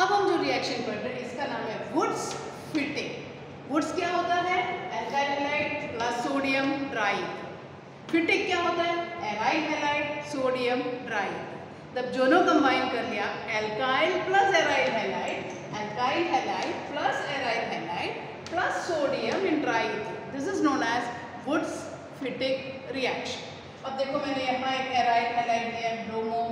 अब हम जो रिएक्शन पढ़ रहे हैं, इसका नाम है वुड्स फिटिंग वुड्स क्या होता है? Alkyl halide plus sodium dry Fittig क्या होता है? एराइल हैलाइड सोडियम ट्राई तब दोनों कंबाइन कर लिया alkyl plus aryl halide alkyl halide plus aryl halide plus sodium in dry this is known as Wurtz Fittig reaction अब देखो मैंने यहाँ एक एराइल हैलाइड लिया bromo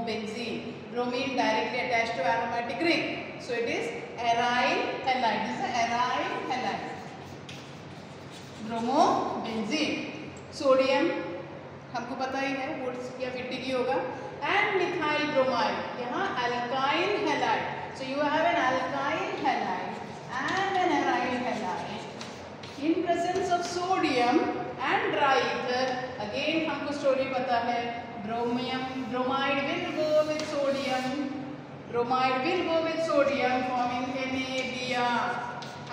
bromine directly attach to aromatic ring so it is aryl halide this is aryl halide bromo benzene sodium हमको पता ही है वुड्स या फिटिक ही होगा. एंड मिथाइल ब्रोमाइड यहाँ alkyl halide so you have an alkyl halide and an aryl halide in presence of sodium and dry again हमको story पता है. Bromium bromide will go bromide will go with sodium forming NaBr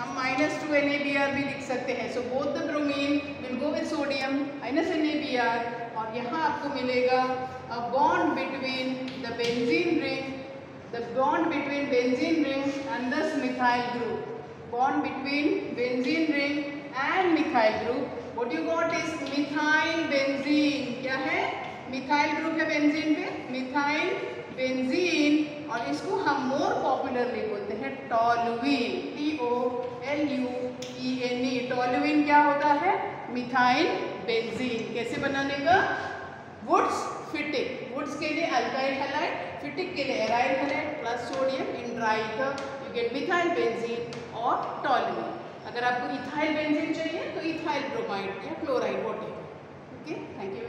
हम minus two N भी लिख सकते हैं। So both the bromine will go with sodium minus N और यहाँ आपको मिलेगा a bond between the benzene ring the bond between benzene ring and this methyl group bond between benzene ring and methyl group what you got is methyl benzene क्या है? Methyl group है benzene पे methyl benzene और इसको हम more popularly बोलते हैं toluene T O L U E N E toluene क्या होता है? मिथाइल बेंजीन कैसे बनाने का? वुड्स फिटिक वुड्स के लिए अल्काइल हैलाइड फिटिक के लिए aryl halide plus sodium in dry you get methyl benzene और टॉलुइन अगर आपको इथाइल बेंजीन चाहिए तो इथाइल ब्रोमाइड या chloride what okay thank you